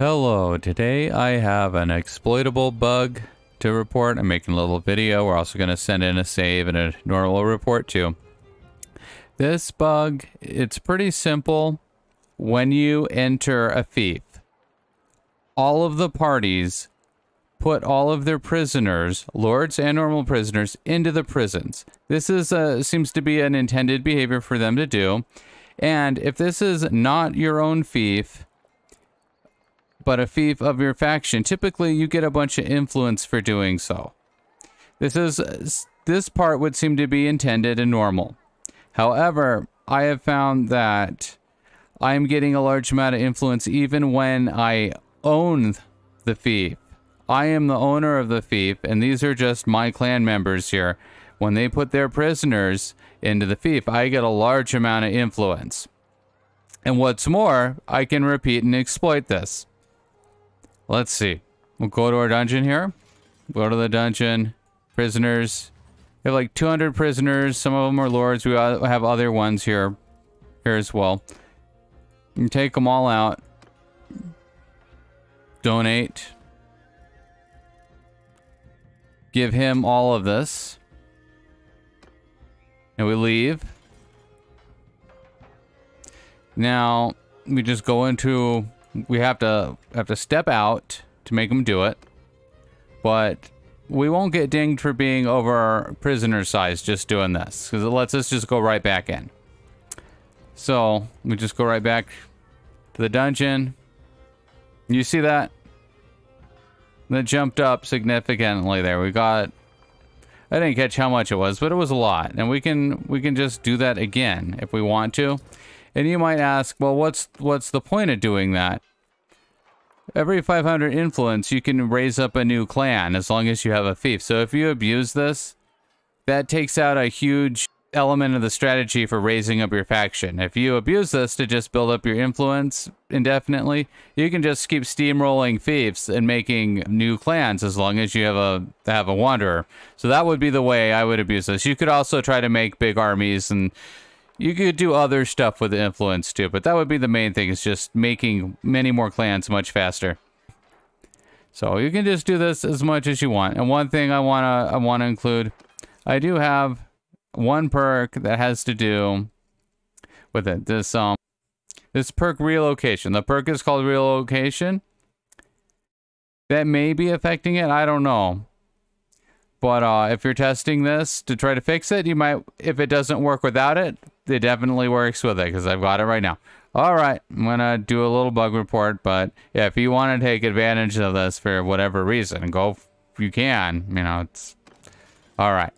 Hello, today I have an exploitable bug to report. I'm making a little video. We're also going to send in a save and a normal report too. This bug, it's pretty simple. When you enter a fief, all of the parties put all of their prisoners, lords and normal prisoners, into the prisons. This is a, seems to be an intended behavior for them to do. And if this is not your own fief, but a fief of your faction, typically you get a bunch of influence for doing so. This is this part would seem to be intended and normal. However, I have found that I am getting a large amount of influence even when I own the fief. I am the owner of the fief, and these are just my clan members here. When they put their prisoners into the fief, I get a large amount of influence. And what's more, I can repeat and exploit this. Let's see. We'll go to our dungeon here. Go to the dungeon. Prisoners. We have like 200 prisoners. Some of them are lords. We have other ones here. Here as well. You take them all out. Donate. Give him all of this. And we leave. Now, we just go into we have to have to step out to make them do it. But we won't get dinged for being over prisoner size just doing this because it lets us just go right back in. So we just go right back to the dungeon. You see that? That jumped up significantly there. We got I didn't catch how much it was, but it was a lot. And we can we can just do that again if we want to. And you might ask, well, what's what's the point of doing that? Every 500 influence, you can raise up a new clan as long as you have a fief. So if you abuse this, that takes out a huge element of the strategy for raising up your faction. If you abuse this to just build up your influence indefinitely, you can just keep steamrolling fiefs and making new clans as long as you have a have a wanderer. So that would be the way I would abuse this. You could also try to make big armies and you could do other stuff with influence too, but that would be the main thing, is just making many more clans much faster. So you can just do this as much as you want. And one thing I wanna I wanna include, I do have one perk that has to do with it. This um this perk relocation. The perk is called relocation. That may be affecting it, I don't know. But uh, if you're testing this to try to fix it, you might, if it doesn't work without it, it definitely works with it because I've got it right now. All right, I'm to do a little bug report, but yeah, if you want to take advantage of this for whatever reason, go, you can, you know, it's, all right.